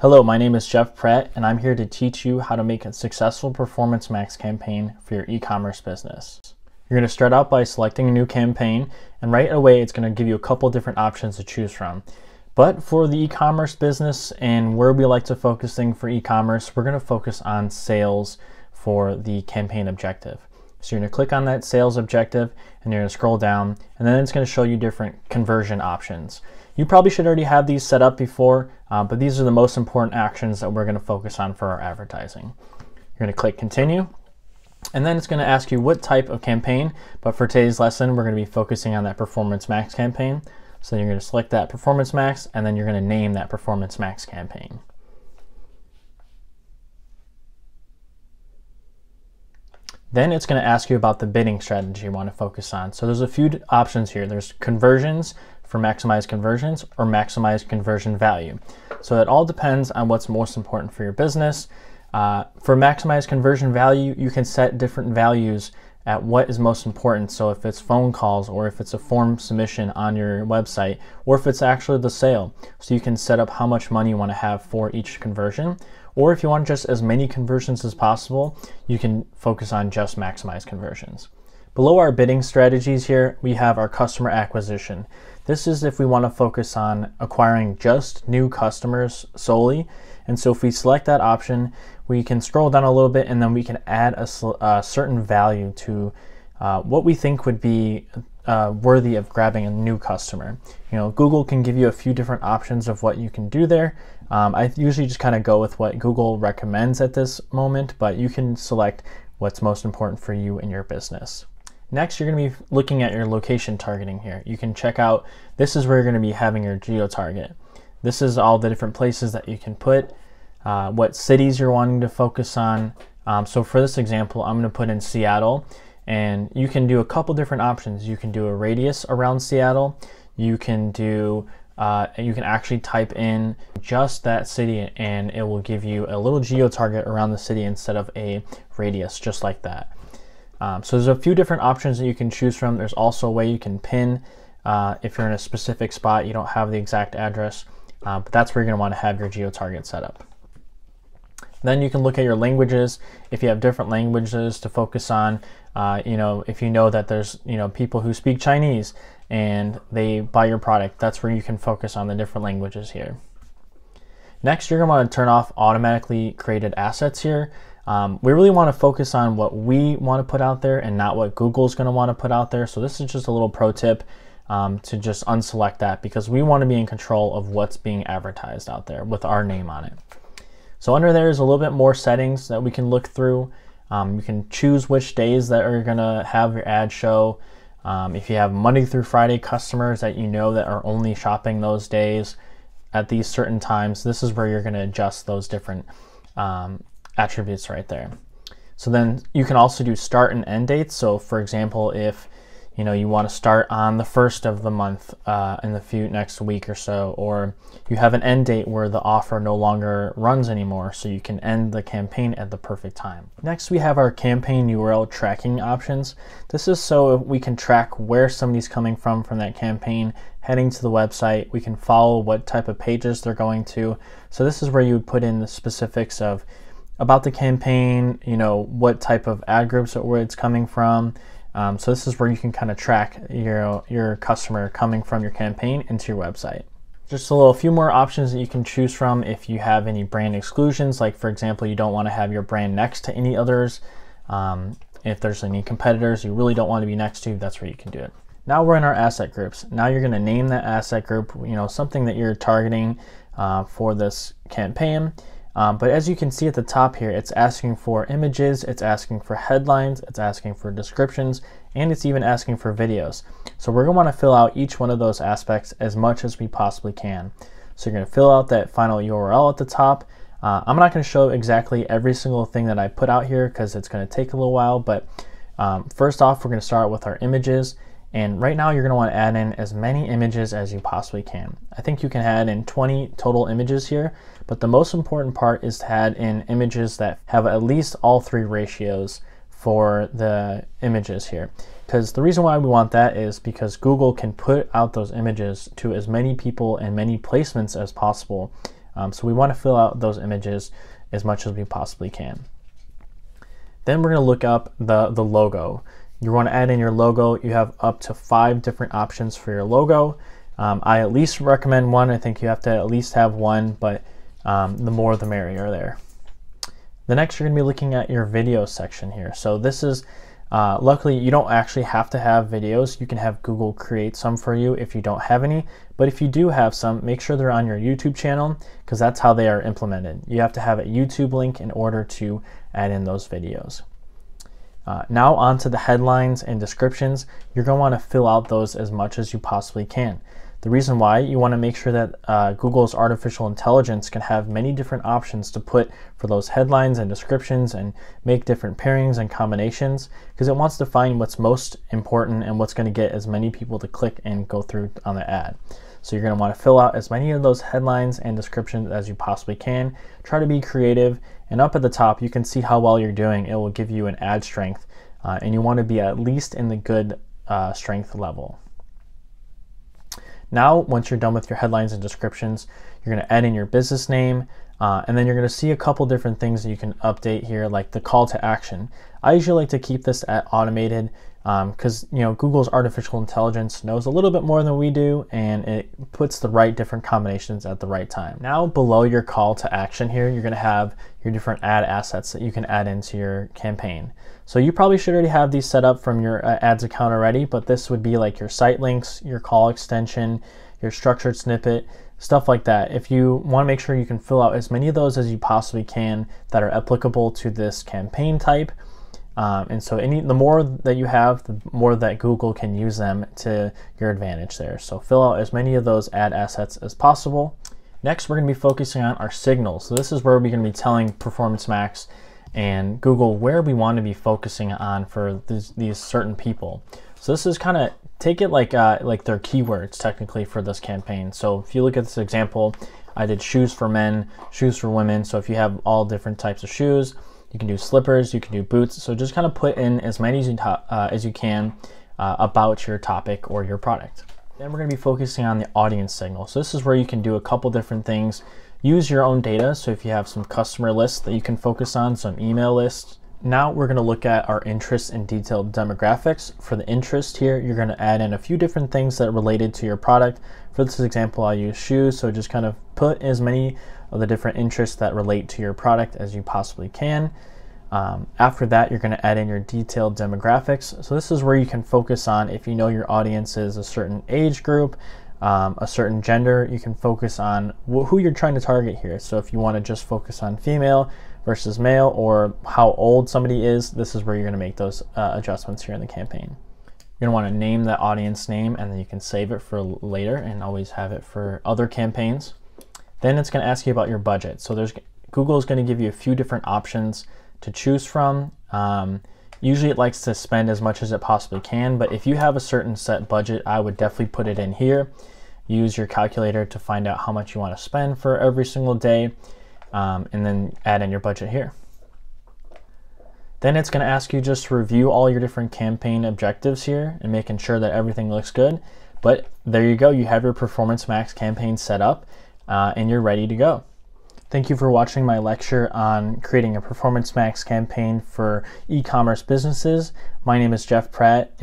Hello, my name is Jeff Pratt, and I'm here to teach you how to make a successful Performance Max campaign for your e-commerce business. You're going to start out by selecting a new campaign, and right away it's going to give you a couple different options to choose from. But for the e-commerce business and where we like to focus things for e-commerce, we're going to focus on sales for the campaign objective. So you're going to click on that sales objective and you're going to scroll down and then it's going to show you different conversion options. You probably should already have these set up before, uh, but these are the most important actions that we're going to focus on for our advertising. You're going to click continue and then it's going to ask you what type of campaign, but for today's lesson, we're going to be focusing on that Performance Max campaign. So you're going to select that Performance Max and then you're going to name that Performance Max campaign. Then it's going to ask you about the bidding strategy you want to focus on. So there's a few options here. There's conversions for maximize conversions or maximize conversion value. So it all depends on what's most important for your business. Uh, for maximize conversion value, you can set different values at what is most important. So if it's phone calls or if it's a form submission on your website or if it's actually the sale. So you can set up how much money you want to have for each conversion. Or if you want just as many conversions as possible, you can focus on just maximize conversions. Below our bidding strategies here, we have our customer acquisition. This is if we want to focus on acquiring just new customers solely. And so if we select that option, we can scroll down a little bit and then we can add a, a certain value to uh, what we think would be uh, worthy of grabbing a new customer. You know, Google can give you a few different options of what you can do there. Um, I usually just kind of go with what Google recommends at this moment, but you can select what's most important for you and your business. Next, you're going to be looking at your location targeting here. You can check out, this is where you're going to be having your geo target. This is all the different places that you can put, uh, what cities you're wanting to focus on. Um, so for this example, I'm going to put in Seattle and you can do a couple different options. You can do a radius around Seattle. You can do uh, you can actually type in just that city and it will give you a little geo target around the city instead of a radius, just like that. Um, so there's a few different options that you can choose from. There's also a way you can pin uh, if you're in a specific spot, you don't have the exact address, uh, but that's where you're gonna wanna have your geo target set up. Then you can look at your languages. If you have different languages to focus on, uh, you know, if you know that there's, you know, people who speak Chinese and they buy your product, that's where you can focus on the different languages here. Next, you're gonna wanna turn off automatically created assets here. Um, we really wanna focus on what we wanna put out there and not what Google's gonna wanna put out there. So this is just a little pro tip um, to just unselect that because we wanna be in control of what's being advertised out there with our name on it. So under there is a little bit more settings that we can look through. Um, you can choose which days that are gonna have your ad show. Um, if you have Monday through Friday customers that you know that are only shopping those days at these certain times, this is where you're going to adjust those different um, attributes right there. So then you can also do start and end dates. So for example, if you know you want to start on the first of the month uh, in the few next week or so or you have an end date where the offer no longer runs anymore so you can end the campaign at the perfect time next we have our campaign url tracking options this is so we can track where somebody's coming from from that campaign heading to the website we can follow what type of pages they're going to so this is where you would put in the specifics of about the campaign you know what type of ad groups or where it's coming from um, so this is where you can kind of track your, your customer coming from your campaign into your website. Just a little few more options that you can choose from if you have any brand exclusions, like for example, you don't want to have your brand next to any others. Um, if there's any competitors you really don't want to be next to, that's where you can do it. Now we're in our asset groups. Now you're going to name that asset group, you know, something that you're targeting uh, for this campaign. Um, but as you can see at the top here, it's asking for images, it's asking for headlines, it's asking for descriptions, and it's even asking for videos. So we're going to want to fill out each one of those aspects as much as we possibly can. So you're going to fill out that final URL at the top. Uh, I'm not going to show exactly every single thing that I put out here because it's going to take a little while, but um, first off, we're going to start with our images. And right now you're going to want to add in as many images as you possibly can. I think you can add in 20 total images here, but the most important part is to add in images that have at least all three ratios for the images here. Because the reason why we want that is because Google can put out those images to as many people and many placements as possible Um, so we want to fill out those images as much as we possibly can. Then we're going to look up the, the logo. You want to add in your logo. You have up to five different options for your logo. Um, I at least recommend one. I think you have to at least have one, but um, the more the merrier there. The next, you're going to be looking at your video section here. So this is, uh, luckily, you don't actually have to have videos. You can have Google create some for you if you don't have any. But if you do have some, make sure they're on your YouTube channel because that's how they are implemented. You have to have a YouTube link in order to add in those videos. Uh, now onto the headlines and descriptions. You're going to want to fill out those as much as you possibly can. The reason why you want to make sure that uh, Google's artificial intelligence can have many different options to put for those headlines and descriptions and make different pairings and combinations because it wants to find what's most important and what's going to get as many people to click and go through on the ad. So you're going to want to fill out as many of those headlines and descriptions as you possibly can. Try to be creative and up at the top you can see how well you're doing. It will give you an ad strength uh, and you want to be at least in the good uh, strength level. Now, once you're done with your headlines and descriptions, you're going to add in your business name, uh, and then you're going to see a couple different things that you can update here, like the call to action. I usually like to keep this at automated because um, you know Google's artificial intelligence knows a little bit more than we do, and it puts the right different combinations at the right time. Now, below your call to action here, you're going to have your different ad assets that you can add into your campaign. So you probably should already have these set up from your uh, ads account already, but this would be like your site links, your call extension, your structured snippet, stuff like that. If you want to make sure you can fill out as many of those as you possibly can that are applicable to this campaign type. Um, and so any the more that you have, the more that Google can use them to your advantage there. So fill out as many of those ad assets as possible. Next, we're going to be focusing on our signals. So this is where we're going to be telling Performance Max and Google where we want to be focusing on for these, these certain people. So this is kind of take it like uh, like their keywords technically for this campaign. So if you look at this example, I did shoes for men, shoes for women. So if you have all different types of shoes, you can do slippers, you can do boots. So just kind of put in as many as you, uh, as you can uh, about your topic or your product. Then we're going to be focusing on the audience signal. So this is where you can do a couple different things Use your own data. So if you have some customer lists that you can focus on, some email lists. Now we're going to look at our interests and detailed demographics. For the interest here, you're going to add in a few different things that are related to your product. For this example, I'll use shoes. So just kind of put as many of the different interests that relate to your product as you possibly can. Um, after that, you're going to add in your detailed demographics. So this is where you can focus on if you know your audience is a certain age group, um, a certain gender, you can focus on wh- who you're trying to target here. So if you want to just focus on female versus male or how old somebody is, this is where you're going to make those uh, adjustments here in the campaign. You're going to want to name that audience name and then you can save it for later and always have it for other campaigns. Then it's going to ask you about your budget. So there's Google is going to give you a few different options to choose from. Um, Usually it likes to spend as much as it possibly can, but if you have a certain set budget, I would definitely put it in here. Use your calculator to find out how much you want to spend for every single day, um, and then add in your budget here. Then it's going to ask you just to review all your different campaign objectives here and making sure that everything looks good. But there you go, you have your Performance Max campaign set up uh, and you're ready to go. Thank you for watching my lecture on creating a Performance Max campaign for e-commerce businesses. My name is Jeff Pratt.